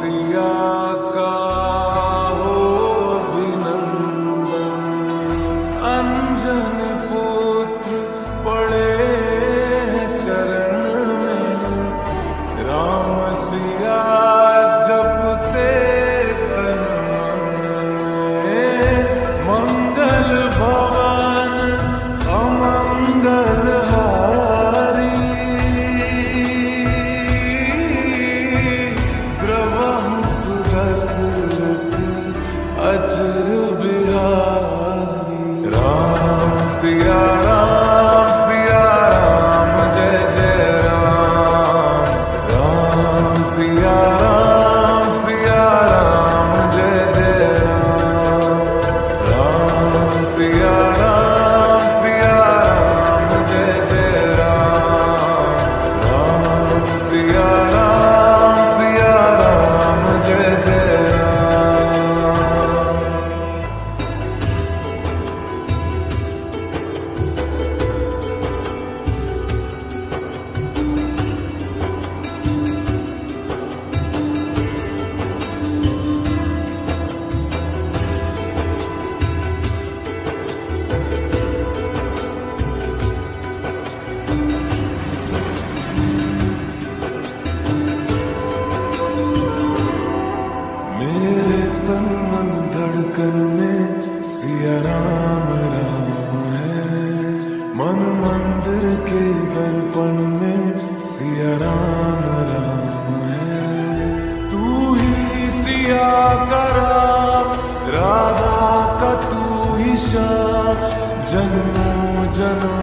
the धड़कन में सिया राम राम है। मन मंदिर के दर्पण में सिया राम राम है। तू ही सिया करा राधा का तू ही शाह जन्मों जन्म